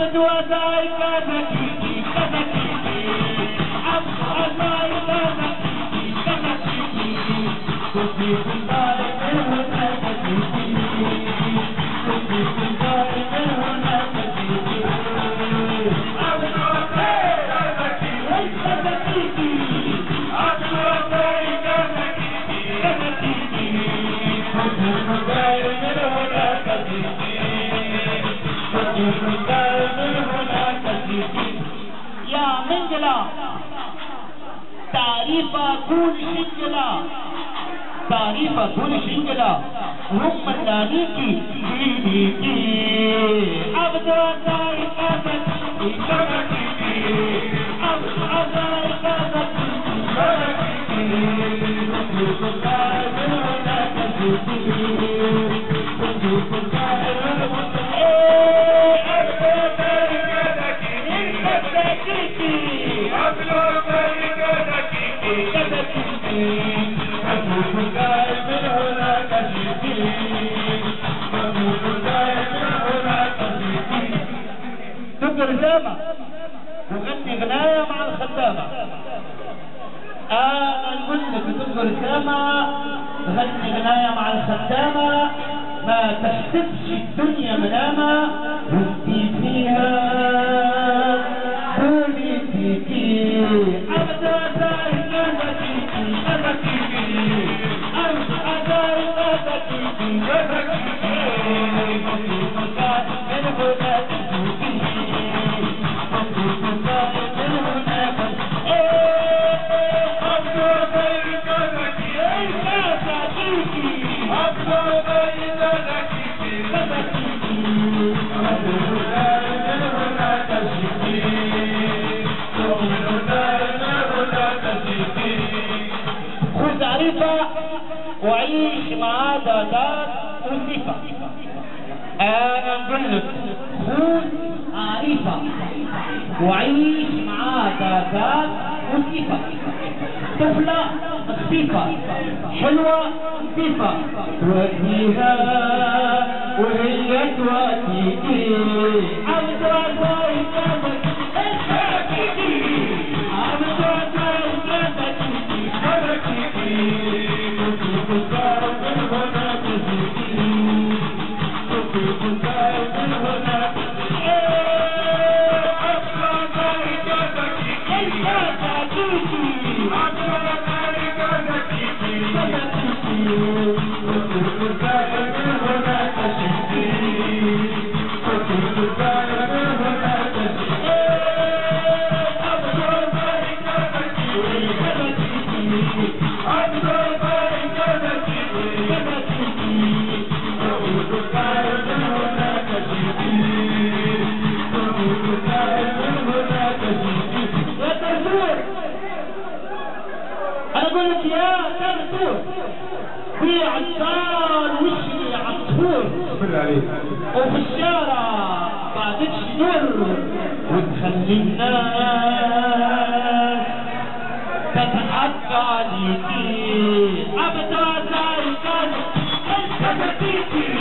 the door, die, یا منجلا تعریف دون شنجلا تعریف دون شنجلا مندانی کی دیدی اب دو تعریف دون شنجلا تبقى رسامة وغني غناية مع الخدامة أنا نقول لك تبقى رسامة غني غناية مع الخدامة ما تحسبش الدنيا منامة وانتي فيها Thank you. وصفة أنا نقول لك خذ عريفة وعيش مع عادات وصفة طفلة خفيفة. حلوة لطيفة توديها وهي توديكي عبد بالله عليك وفي الشارع بعدك نور وتخلي الناس تتحدى عليكي أبدا زي كان كذبتيكي